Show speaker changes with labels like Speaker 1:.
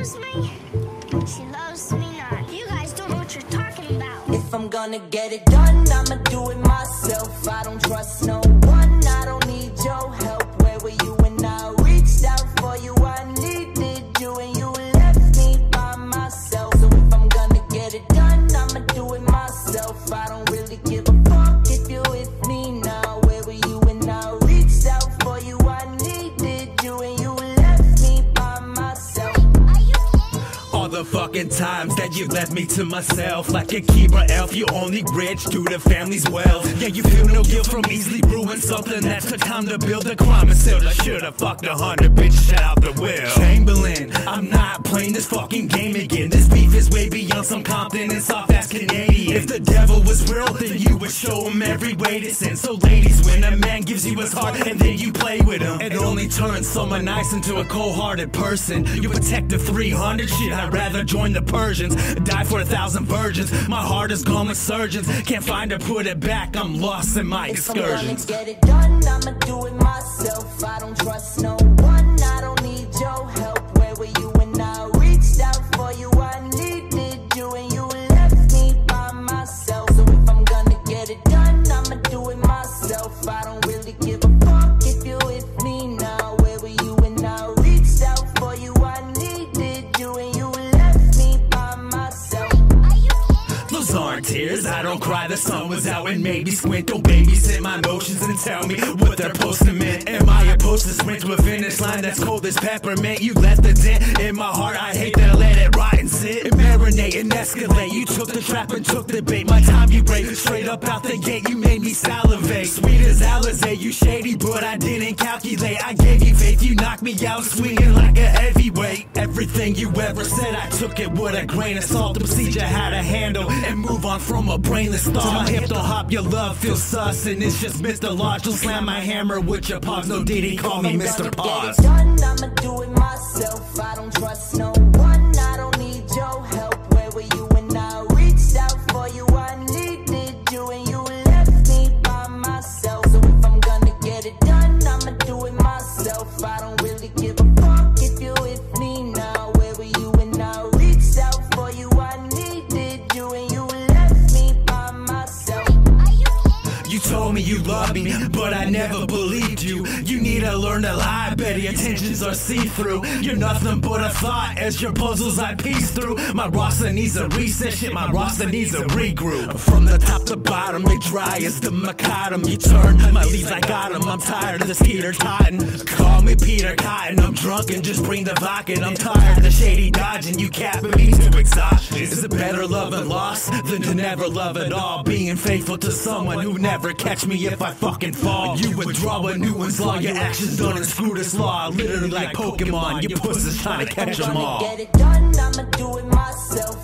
Speaker 1: loves me, she loves me not. You guys don't know what you're talking about.
Speaker 2: If I'm gonna get it done, I'ma do it myself.
Speaker 3: The fucking times that you left me to myself. Like a Keebler elf, you only rich to family's wealth. Yeah, you feel no guilt from easily ruin something. That took time to build a crime and still I should've fucked a hundred, bitch, shut out the Wilt Chamberlain, I'm not playing this fucking game again. This beef is way beyond some Compton and If the devil was real, then you would show him every way to sin. So ladies, when a man gives you his heart and then you play with him It only turns someone nice into a cold-hearted person. You protect the 300, shit, I'd rather join the Persians. Die for a thousand virgins, my heart is gone with surgeons. Can't find to put it back, I'm lost in my
Speaker 2: If I'm gonna
Speaker 3: excursions
Speaker 2: get it done, I'ma do it myself. I don't trust no
Speaker 3: Those aren't tears, I don't cry, the sun was out and made me squint. Don't babysit my emotions and tell me what they're supposed to mean. Am I opposed to sprint to a finish line that's cold as peppermint? You left the dent in my heart, I hate that I let it rot and sit. And marinate and escalate, you took the trap and took the bait. My time you break, straight up out the gate, you made me salivate. Sweet as Alizé, you shady, but I didn't calculate. I gave you faith, you knocked me out swinging like a heavyweight Everything you ever said, I took it with a grain of salt The procedure how to handle and move on from a brainless thought To my hip to hop, your love feels sus And it's just Mr. Large, don't slam my hammer with your paws No diddy, call me Mr. Paws
Speaker 2: I'ma do it myself. I don't trust no me you love me,
Speaker 3: but I never believed you. You need to learn to lie, Betty. intentions are see-through. You're nothing but a thought as your puzzles I piece through. My roster needs a reset, shit, my roster needs a regroup. From the top to bottom, they dry as the macadam. You turn my leaves, I got 'em. I'm tired of this Peter Cotton. Call me Peter Cotton, I'm drunk and just bring the vodka. I'm tired of the shady dodging, you capping me to exhaustion. Is it better love and loss than to never love at all? Being faithful to someone who never catch me if I fucking fall. You withdraw a new one's law, your actions done and screw this law. Literally like Pokemon, your pussy's trying to catch them all.
Speaker 2: get it done, I'ma do it myself.